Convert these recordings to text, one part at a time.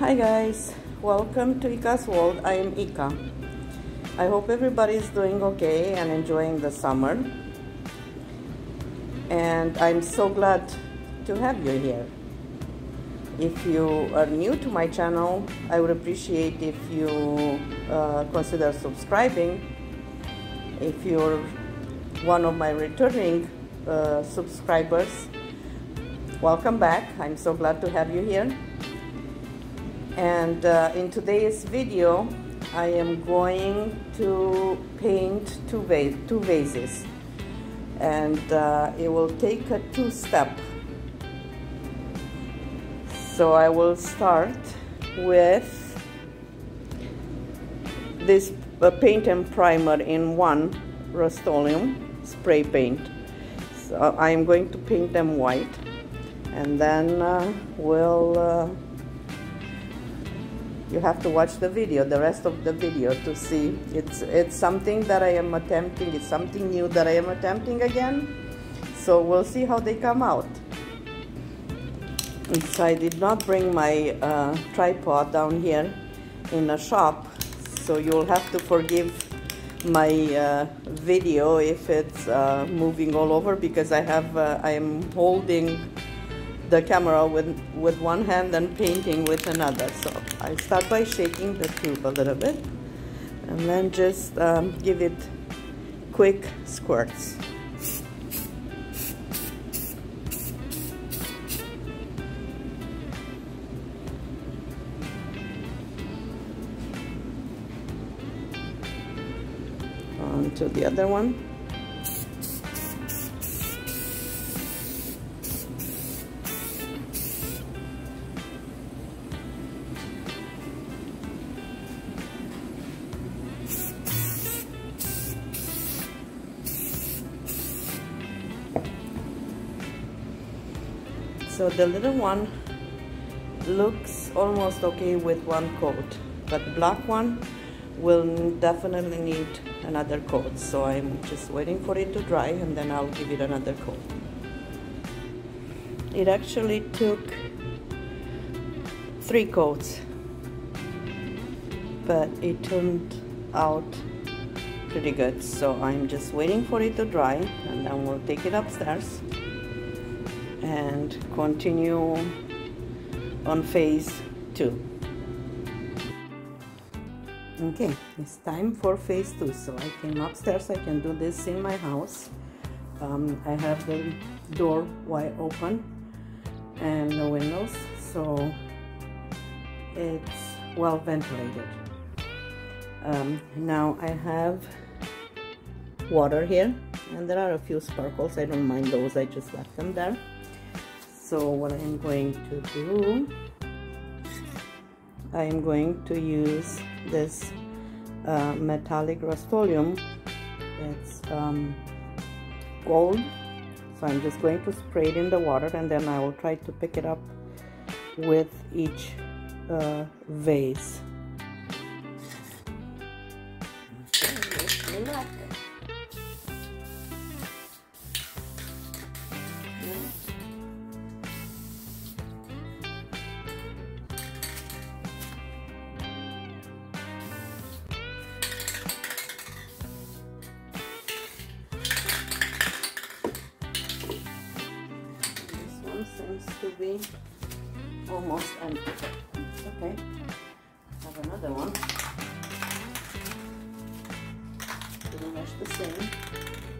Hi guys, welcome to Ica's World. I am Ica. I hope everybody is doing okay and enjoying the summer. And I'm so glad to have you here. If you are new to my channel, I would appreciate if you uh, consider subscribing. If you're one of my returning uh, subscribers, welcome back. I'm so glad to have you here and uh, in today's video I am going to paint two, vas two vases. And uh, it will take a two-step. So I will start with this uh, paint and primer in one Rust-Oleum spray paint. So I am going to paint them white. And then uh, we'll uh, you have to watch the video the rest of the video to see. It's it's something that I am attempting it's something new that I am attempting again. So we'll see how they come out. So I did not bring my uh, tripod down here in a shop so you'll have to forgive my uh, video if it's uh, moving all over because I have uh, I am holding the camera with, with one hand and painting with another. So I start by shaking the tube a little bit and then just um, give it quick squirts. On to the other one. So the little one looks almost okay with one coat but the black one will definitely need another coat. So I'm just waiting for it to dry and then I'll give it another coat. It actually took three coats but it turned out pretty good. So I'm just waiting for it to dry and then we'll take it upstairs and continue on phase two. Okay, it's time for phase two. So I came upstairs, I can do this in my house. Um, I have the door wide open and the windows, so it's well ventilated. Um, now I have water here and there are a few sparkles. I don't mind those, I just left them there so what I'm going to do I am going to use this uh, metallic Rust-Oleum it's um, gold. So I'm just going to spray it in the water and then I will try to pick it up with each uh, vase to be almost empty. Okay, have another one. Pretty much the same.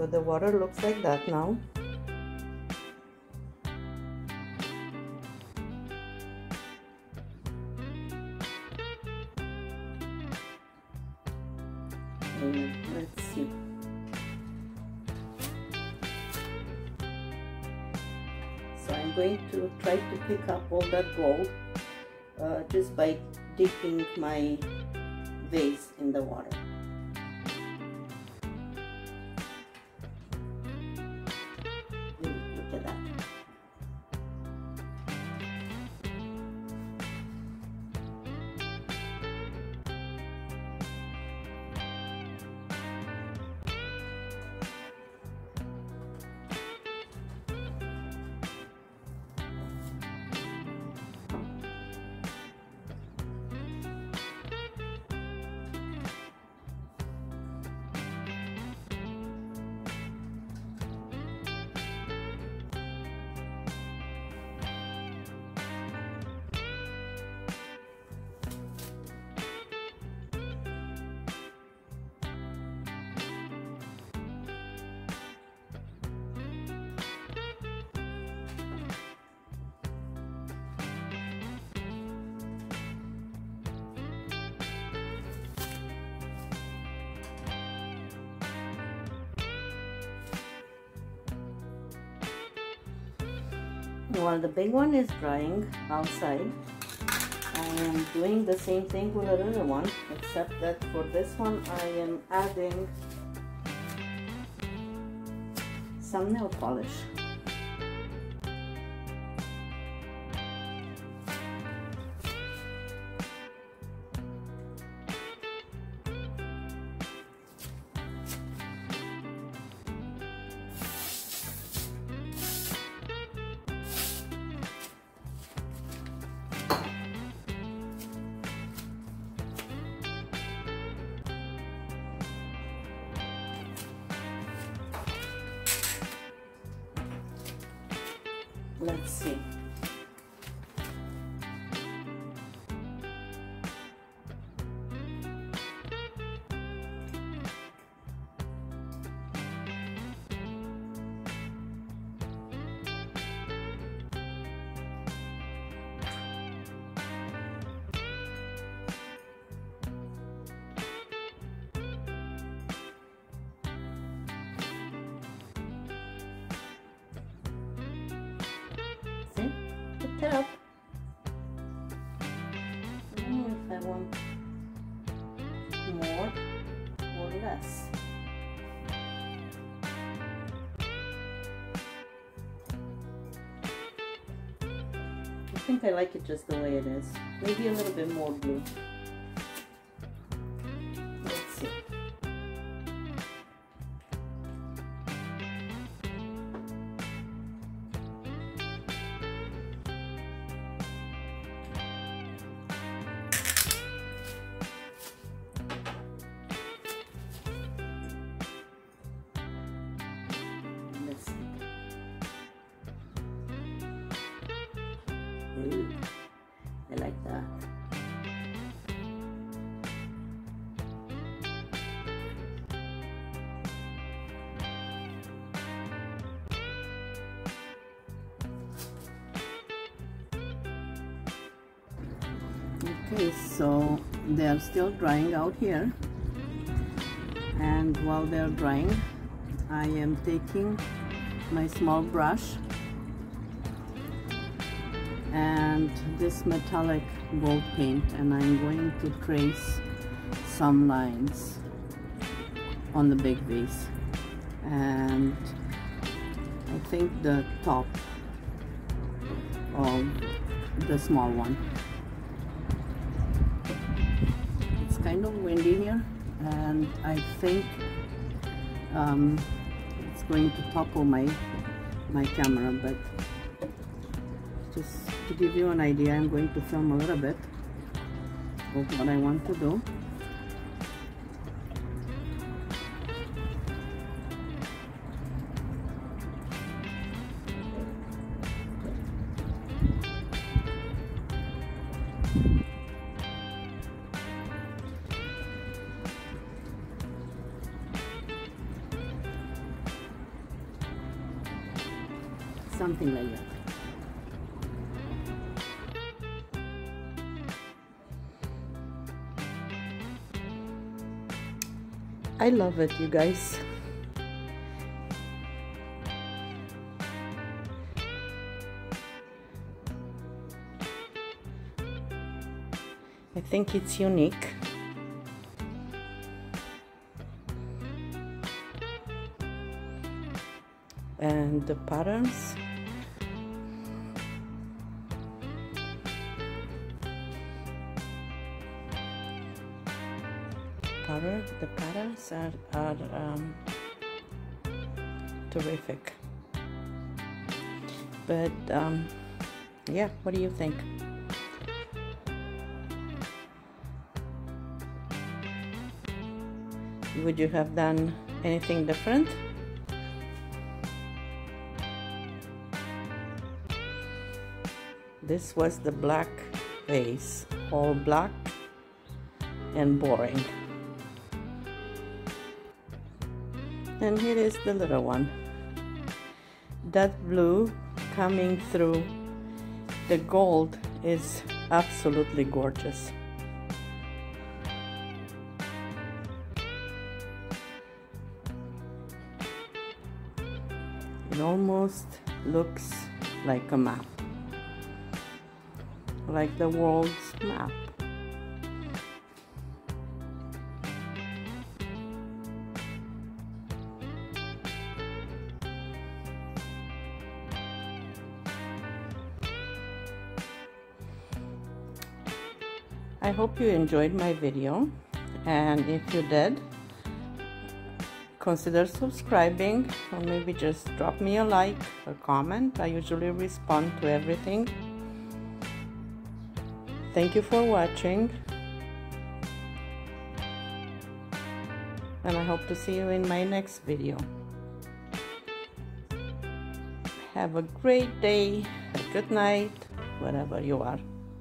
So the water looks like that now. Let's see. So I'm going to try to pick up all that gold uh, just by dipping my vase in the water while the big one is drying outside. I am doing the same thing with the little one except that for this one I am adding some nail polish Let's see. Up. If I want more or less. I think I like it just the way it is. Maybe a little bit more blue. I like that. Okay, so they're still drying out here. And while they're drying, I am taking my small brush and this metallic gold paint and I'm going to trace some lines on the big vase. And I think the top of the small one. It's kind of windy here and I think um, it's going to topple my my camera but just to give you an idea I'm going to film a little bit of what I want to do something like that. I love it, you guys. I think it's unique. And the patterns the patterns are, are um, terrific. But um, yeah what do you think? Would you have done anything different? This was the black vase all black and boring and here is the little one. That blue coming through the gold is absolutely gorgeous. It almost looks like a map. Like the world's map hope you enjoyed my video. And if you did consider subscribing or maybe just drop me a like or comment. I usually respond to everything. Thank you for watching. And I hope to see you in my next video. Have a great day. A good night wherever you are